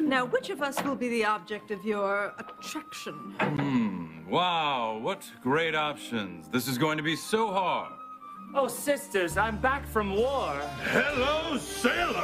Now, which of us will be the object of your attraction? Hmm. Wow, what great options. This is going to be so hard. Oh, sisters, I'm back from war. Hello, sailor!